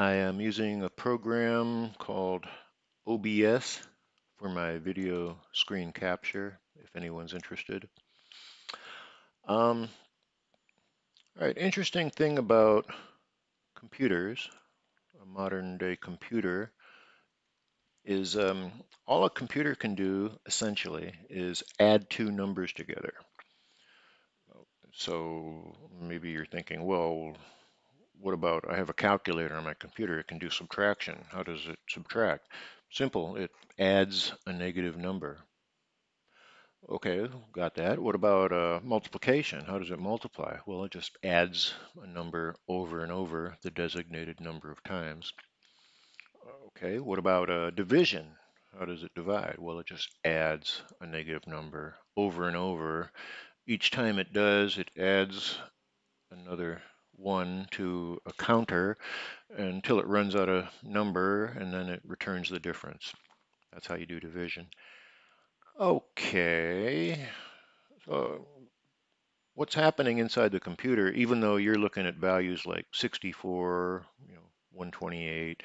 I am using a program called OBS for my video screen capture, if anyone's interested. Um, all right, interesting thing about computers, a modern day computer, is um, all a computer can do essentially is add two numbers together. So maybe you're thinking, well, what about I have a calculator on my computer, it can do subtraction. How does it subtract? Simple, it adds a negative number. Okay, got that. What about uh, multiplication? How does it multiply? Well, it just adds a number over and over the designated number of times. Okay, what about uh, division? How does it divide? Well, it just adds a negative number over and over. Each time it does, it adds another one to a counter until it runs out of number and then it returns the difference. That's how you do division. Okay, so what's happening inside the computer, even though you're looking at values like 64, you know, 128,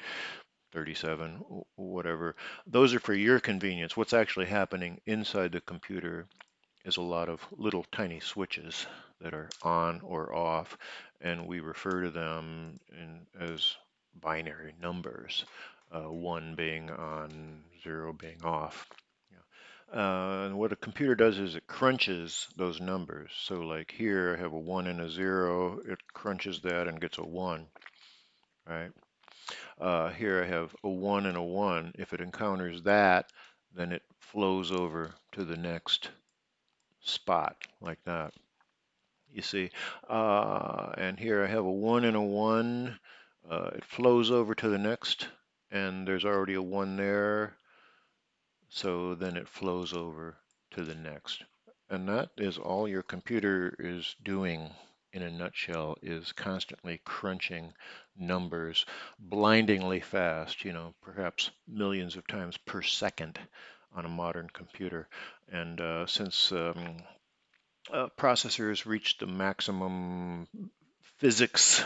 37, whatever, those are for your convenience. What's actually happening inside the computer is a lot of little tiny switches that are on or off, and we refer to them in, as binary numbers, uh, one being on, zero being off. Uh, and what a computer does is it crunches those numbers. So like here I have a one and a zero, it crunches that and gets a one, right? Uh, here I have a one and a one. If it encounters that, then it flows over to the next spot like that. You see, uh, and here I have a one and a one. Uh, it flows over to the next, and there's already a one there. So then it flows over to the next. And that is all your computer is doing in a nutshell is constantly crunching numbers blindingly fast, you know, perhaps millions of times per second on a modern computer. And uh, since um, uh, processors reach the maximum physics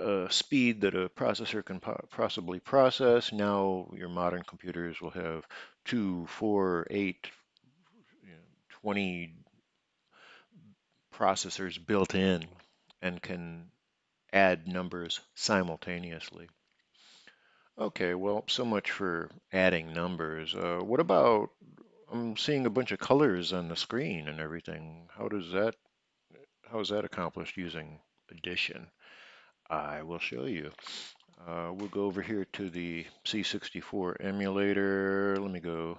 uh, speed that a processor can po possibly process, now your modern computers will have two, four, eight, you know, 20 processors built in and can add numbers simultaneously. Okay, well, so much for adding numbers. Uh, what about, I'm seeing a bunch of colors on the screen and everything. How does that, how is that accomplished using addition? I will show you. Uh, we'll go over here to the C64 emulator. Let me go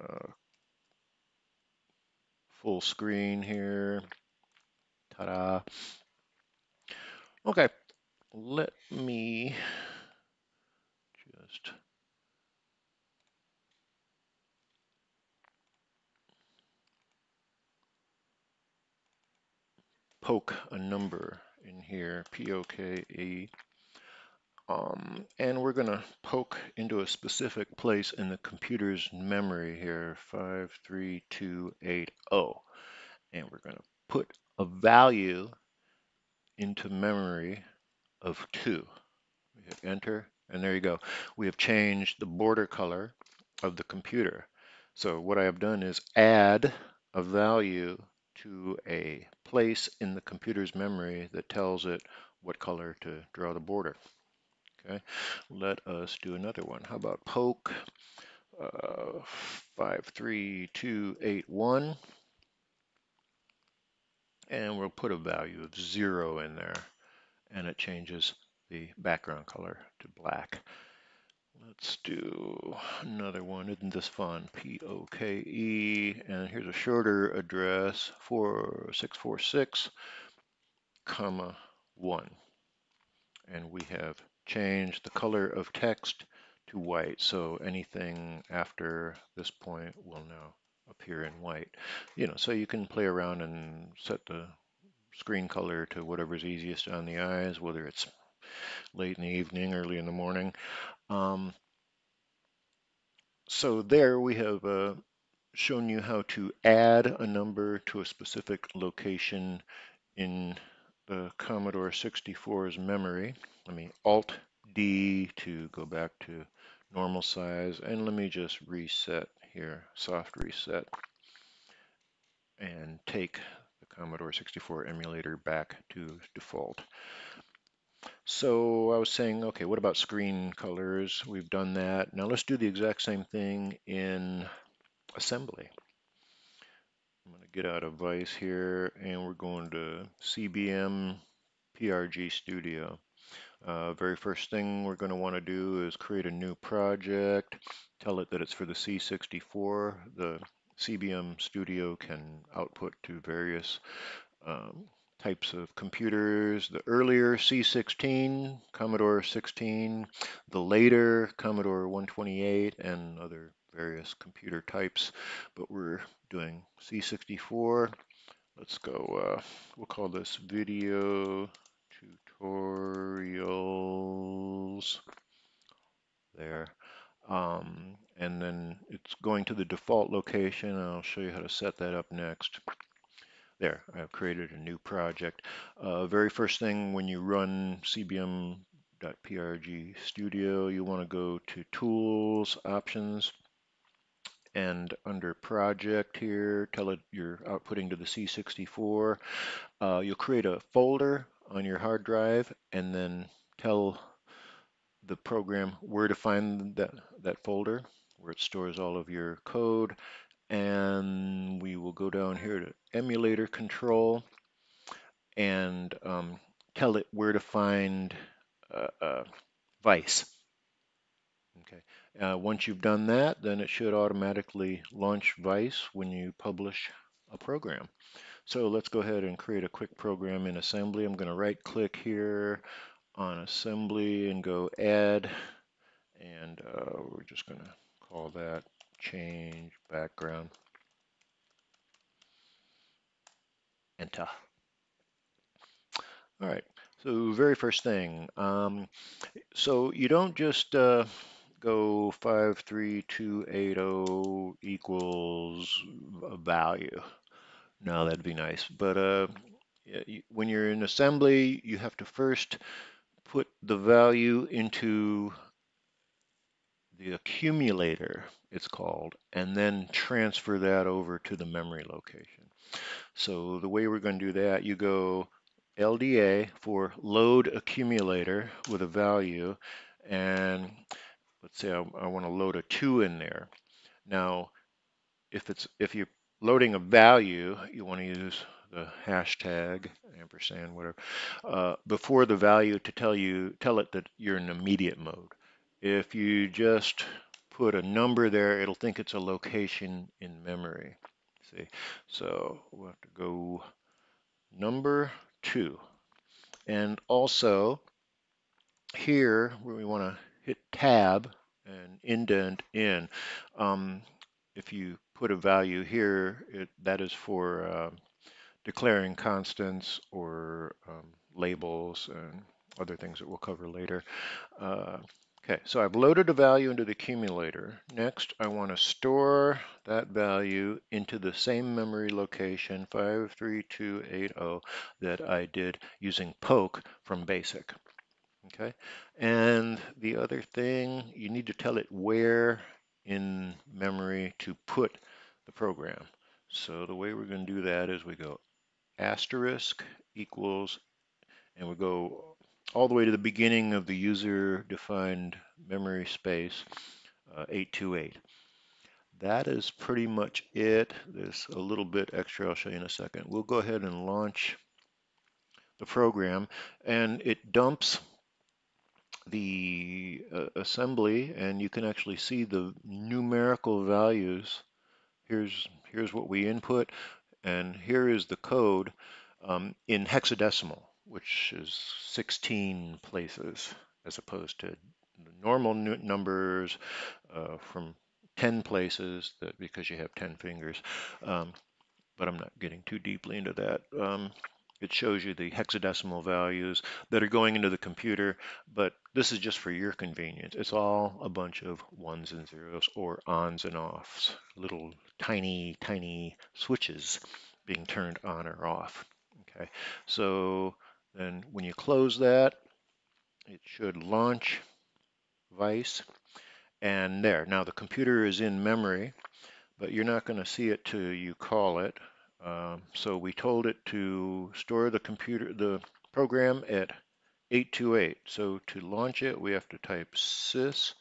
uh, full screen here. Ta-da. Okay, let me just poke a number in here, P-O-K-E. Um, and we're going to poke into a specific place in the computer's memory here, 53280. And we're going to put a value into memory of 2. We hit enter, and there you go. We have changed the border color of the computer. So what I have done is add a value to a place in the computer's memory that tells it what color to draw the border. Okay, let us do another one. How about poke uh, 53281 and we'll put a value of zero in there and it changes the background color to black. Let's do another one. Isn't this fun? P-O-K-E. And here's a shorter address, 4646, comma 1. And we have changed the color of text to white. So anything after this point will now appear in white. You know, so you can play around and set the screen color to whatever's easiest on the eyes, whether it's late in the evening, early in the morning. Um, so there we have uh, shown you how to add a number to a specific location in the Commodore 64's memory. Let me Alt D to go back to normal size. And let me just reset here, soft reset, and take the Commodore 64 emulator back to default. So I was saying, okay, what about screen colors? We've done that. Now let's do the exact same thing in assembly. I'm going to get out of Vice here and we're going to CBM PRG Studio. Uh, very first thing we're going to want to do is create a new project, tell it that it's for the C64. The CBM Studio can output to various um, types of computers. The earlier C16, Commodore 16, the later Commodore 128, and other various computer types. But we're doing C64. Let's go, uh, we'll call this video tutorials there. Um, and then it's going to the default location. I'll show you how to set that up next. There, I've created a new project. Uh, very first thing when you run cbm.prg studio, you want to go to Tools, Options, and under Project here, tell it you're outputting to the C64. Uh, you'll create a folder on your hard drive and then tell the program where to find that, that folder, where it stores all of your code, and we will go down here to emulator control and um, tell it where to find uh, uh, Vice. Okay. Uh, once you've done that, then it should automatically launch Vice when you publish a program. So let's go ahead and create a quick program in assembly. I'm going to right click here on assembly and go add and uh, we're just going to call that change background. Enter. All right, so very first thing, um, so you don't just uh, go 53280 equals a value. No, that'd be nice. But uh, when you're in assembly, you have to first put the value into the accumulator, it's called, and then transfer that over to the memory location. So the way we're going to do that, you go LDA for load accumulator with a value, and let's say I, I want to load a 2 in there. Now, if it's if you're loading a value, you want to use the hashtag ampersand whatever uh, before the value to tell you tell it that you're in immediate mode. If you just put a number there, it'll think it's a location in memory. See, so we'll have to go number two. And also here where we want to hit tab and indent in, um, if you put a value here, it, that is for uh, declaring constants or um, labels and other things that we'll cover later. Uh, Okay, so I've loaded a value into the accumulator. Next, I want to store that value into the same memory location, 53280, that I did using poke from BASIC. Okay, and the other thing, you need to tell it where in memory to put the program. So the way we're going to do that is we go asterisk equals, and we go all the way to the beginning of the user-defined memory space, uh, 828. That is pretty much it. There's a little bit extra I'll show you in a second. We'll go ahead and launch the program and it dumps the uh, assembly and you can actually see the numerical values. Here's, here's what we input and here is the code um, in hexadecimal which is 16 places as opposed to normal numbers uh, from 10 places that because you have 10 fingers. Um, but I'm not getting too deeply into that. Um, it shows you the hexadecimal values that are going into the computer, but this is just for your convenience. It's all a bunch of ones and zeros or ons and offs, little tiny, tiny switches being turned on or off. Okay, so then when you close that, it should launch Vice. And there, now the computer is in memory, but you're not going to see it till you call it. Um, so we told it to store the computer, the program at 828. So to launch it, we have to type sys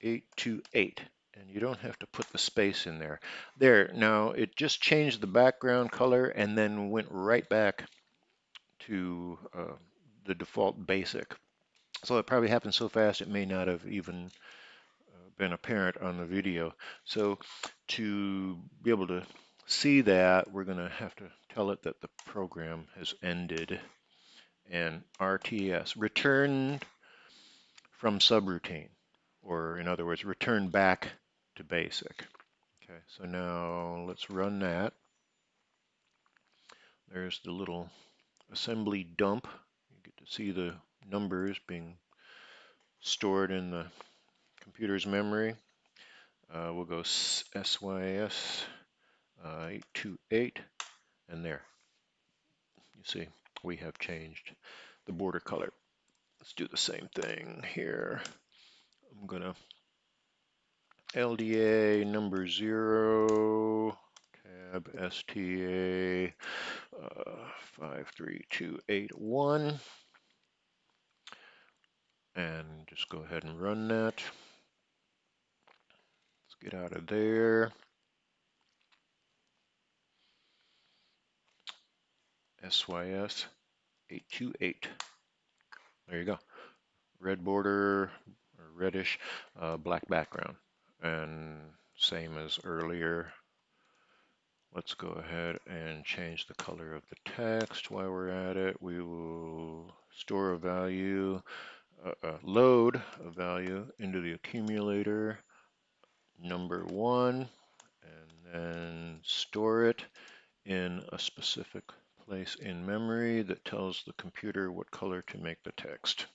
828 and you don't have to put the space in there. There, now it just changed the background color and then went right back to uh, the default basic. So it probably happened so fast it may not have even uh, been apparent on the video. So to be able to see that, we're going to have to tell it that the program has ended and RTS, returned from subroutine, or in other words, return back to basic. Okay, so now let's run that. There's the little assembly dump. You get to see the numbers being stored in the computer's memory. Uh, we'll go SYS uh, 828 and there. You see, we have changed the border color. Let's do the same thing here. I'm to LDA number zero, tab STA uh, 53281. And just go ahead and run that. Let's get out of there. SYS 828. There you go. Red border, reddish, uh, black background and same as earlier let's go ahead and change the color of the text while we're at it we will store a value uh, uh, load a value into the accumulator number one and then store it in a specific place in memory that tells the computer what color to make the text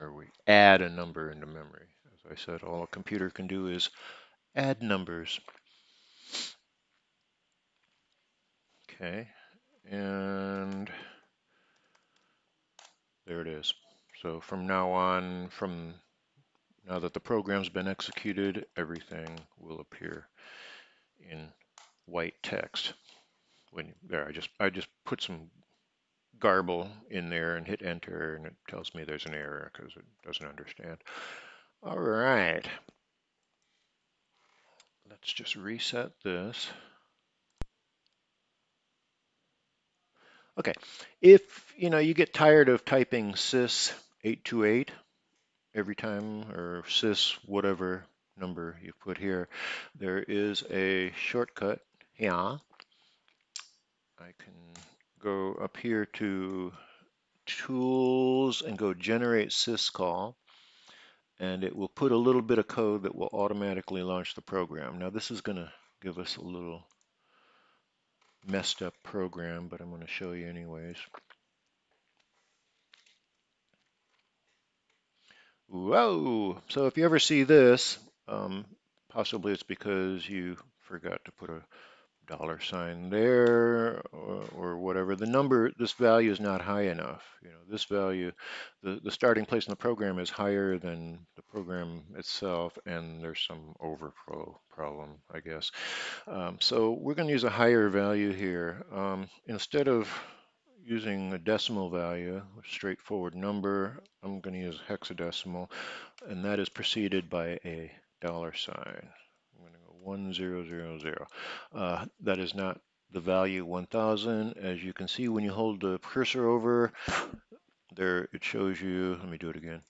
or we add a number into memory As I said, all a computer can do is add numbers. Okay, and there it is. So from now on, from now that the program's been executed, everything will appear in white text. When there, I just I just put some garble in there and hit enter, and it tells me there's an error because it doesn't understand. All right. Let's just reset this. Okay, if you know you get tired of typing sys 828 every time or sys whatever number you put here, there is a shortcut here. I can go up here to tools and go generate syscall and it will put a little bit of code that will automatically launch the program. Now this is going to give us a little messed up program, but I'm going to show you anyways. Whoa! So if you ever see this, um, possibly it's because you forgot to put a dollar sign there or, or, whatever. The number, this value is not high enough. You know, this value, the, the starting place in the program is higher than the program itself, and there's some overflow problem, I guess. Um, so we're going to use a higher value here. Um, instead of using a decimal value, a straightforward number, I'm going to use hexadecimal, and that is preceded by a dollar sign. 1000. Uh, that is not the value 1000. As you can see, when you hold the cursor over, there it shows you, let me do it again.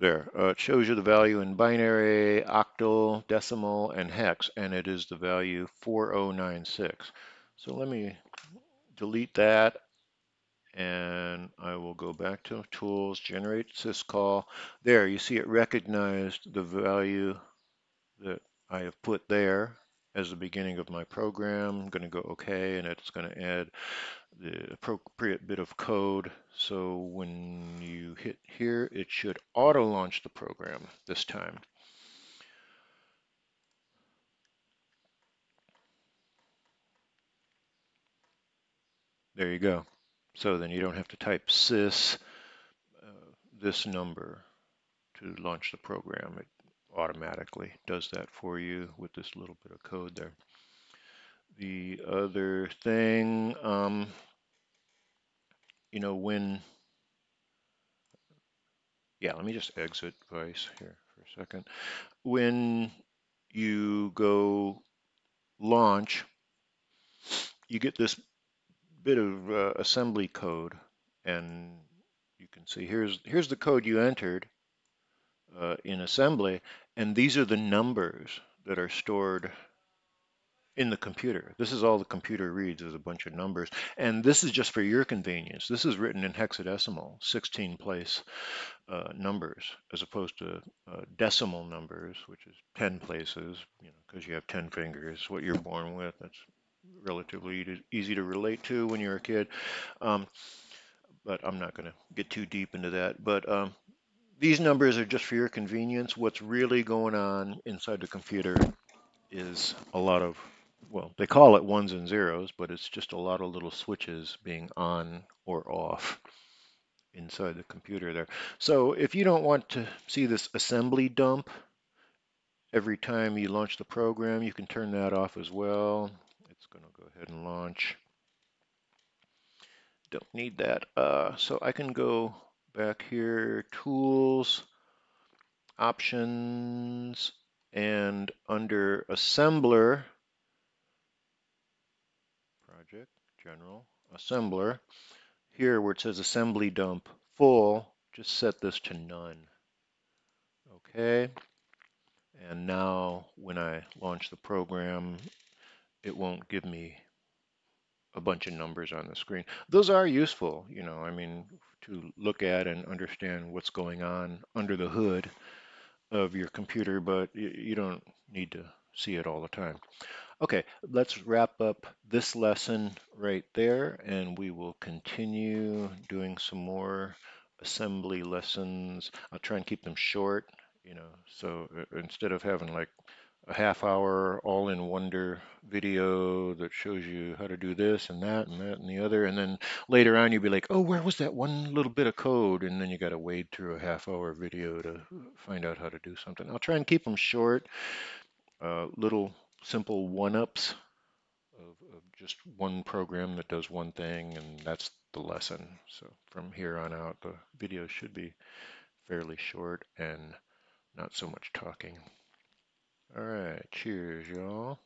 There, uh, it shows you the value in binary, octal, decimal, and hex, and it is the value 4096. So let me delete that, and I will go back to Tools, Generate Syscall. There, you see it recognized the value that I have put there as the beginning of my program. I'm going to go OK, and it's going to add the appropriate bit of code. So when you hit here, it should auto launch the program this time. There you go. So then you don't have to type sys uh, this number. to launch the program. It automatically does that for you with this little bit of code there. The other thing, um, you know, when, yeah, let me just exit Vice here for a second. When you go launch, you get this bit of uh, assembly code and you can see here's here's the code you entered uh, in assembly and these are the numbers that are stored in the computer. This is all the computer reads is a bunch of numbers. And this is just for your convenience. This is written in hexadecimal, 16 place uh, numbers, as opposed to uh, decimal numbers, which is 10 places, you know, because you have 10 fingers, what you're born with. That's relatively easy to relate to when you're a kid. Um, but I'm not going to get too deep into that. But um, these numbers are just for your convenience. What's really going on inside the computer is a lot of, well, they call it ones and zeros, but it's just a lot of little switches being on or off inside the computer there. So if you don't want to see this assembly dump every time you launch the program, you can turn that off as well. It's going to go ahead and launch. Don't need that. Uh, so I can go back here, tools, options, and under assembler, project, general, assembler, here where it says assembly dump full, just set this to none. Okay. And now when I launch the program, it won't give me a bunch of numbers on the screen. Those are useful, you know, I mean, to look at and understand what's going on under the hood of your computer, but you don't need to see it all the time. Okay, let's wrap up this lesson right there and we will continue doing some more assembly lessons. I'll try and keep them short, you know, so uh, instead of having like a half hour all in wonder video that shows you how to do this and that and that and the other and then later on you'll be like oh where was that one little bit of code? And then you got to wade through a half hour video to find out how to do something. I'll try and keep them short uh, little simple one-ups of, of just one program that does one thing and that's the lesson. So from here on out the video should be fairly short and not so much talking all right cheers y'all